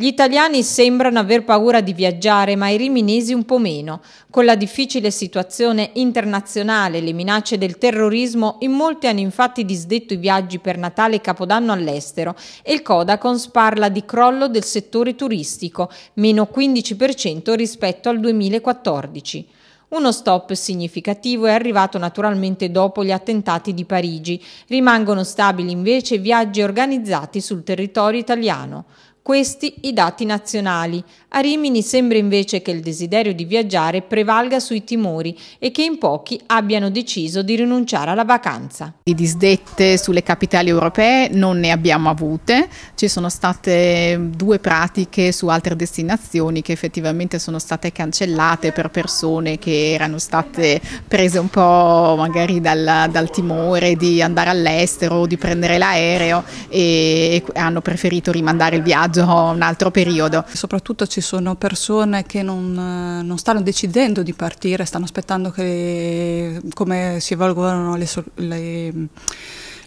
Gli italiani sembrano aver paura di viaggiare, ma i riminesi un po' meno. Con la difficile situazione internazionale e le minacce del terrorismo, in molti hanno infatti disdetto i viaggi per Natale e Capodanno all'estero e il Codacons parla di crollo del settore turistico, meno 15% rispetto al 2014. Uno stop significativo è arrivato naturalmente dopo gli attentati di Parigi. Rimangono stabili invece viaggi organizzati sul territorio italiano. Questi i dati nazionali. A Rimini sembra invece che il desiderio di viaggiare prevalga sui timori e che in pochi abbiano deciso di rinunciare alla vacanza. Di disdette sulle capitali europee non ne abbiamo avute, ci sono state due pratiche su altre destinazioni che effettivamente sono state cancellate per persone che erano state prese un po' magari dal, dal timore di andare all'estero o di prendere l'aereo e hanno preferito rimandare il viaggio a un altro periodo. Soprattutto ci sono persone che non, non stanno decidendo di partire, stanno aspettando che, come si evolvono le, le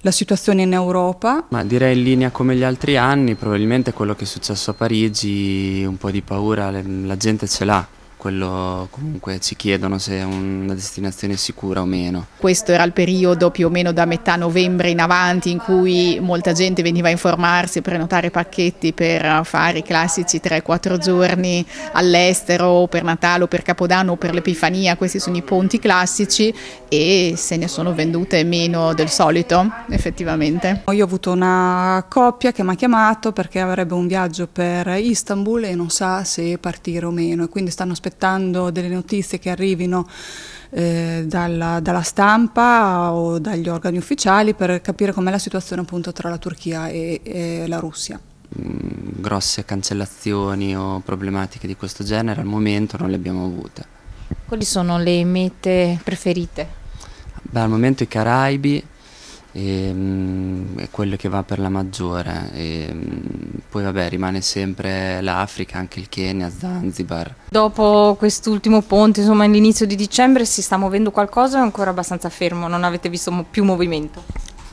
la situazione in Europa. Ma direi in linea come gli altri anni, probabilmente quello che è successo a Parigi, un po' di paura la gente ce l'ha quello comunque ci chiedono se è una destinazione sicura o meno. Questo era il periodo più o meno da metà novembre in avanti in cui molta gente veniva a informarsi, a prenotare pacchetti per fare i classici 3-4 giorni all'estero per Natale o per Capodanno o per l'Epifania, questi sono i ponti classici e se ne sono vendute meno del solito effettivamente. Io ho avuto una coppia che mi ha chiamato perché avrebbe un viaggio per Istanbul e non sa se partire o meno e quindi stanno aspettando aspettando delle notizie che arrivino eh, dalla, dalla, stampa o dagli organi ufficiali per capire com'è la situazione appunto tra la Turchia e, e la Russia mm, grosse cancellazioni o problematiche di questo genere al momento non le abbiamo avute. Quali sono le mete preferite? Beh, al momento i Caraibi, e, um, è quello che va per la maggiore e, um, poi vabbè rimane sempre l'Africa, anche il Kenya, Zanzibar. Dopo quest'ultimo ponte, insomma all'inizio di dicembre si sta muovendo qualcosa o è ancora abbastanza fermo? Non avete visto più movimento?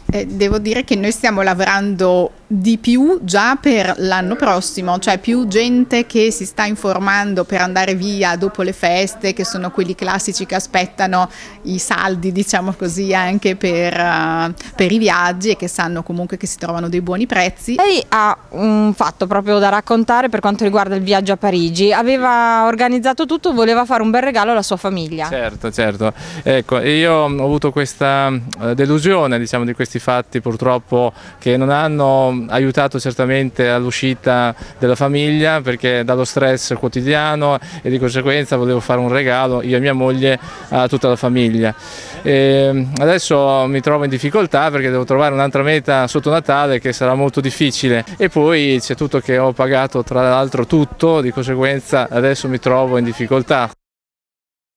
Eh, devo dire che noi stiamo lavorando di più già per l'anno prossimo, cioè più gente che si sta informando per andare via dopo le feste, che sono quelli classici che aspettano i saldi, diciamo così, anche per, uh, per i viaggi e che sanno comunque che si trovano dei buoni prezzi. Lei ha un fatto proprio da raccontare per quanto riguarda il viaggio a Parigi, aveva organizzato tutto, voleva fare un bel regalo alla sua famiglia. Certo, certo. Ecco, io ho avuto questa eh, delusione, diciamo, di questi fatti purtroppo che non hanno aiutato certamente all'uscita della famiglia perché dallo stress quotidiano e di conseguenza volevo fare un regalo io e mia moglie a tutta la famiglia. E adesso mi trovo in difficoltà perché devo trovare un'altra meta sotto Natale che sarà molto difficile e poi c'è tutto che ho pagato tra l'altro tutto, di conseguenza adesso mi trovo in difficoltà.